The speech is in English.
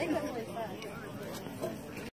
They come really fast.